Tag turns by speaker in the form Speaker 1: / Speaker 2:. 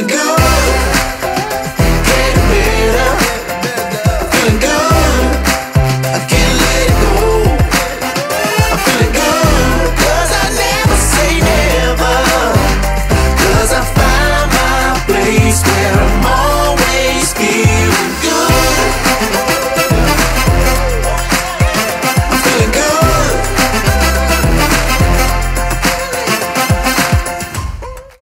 Speaker 1: the good.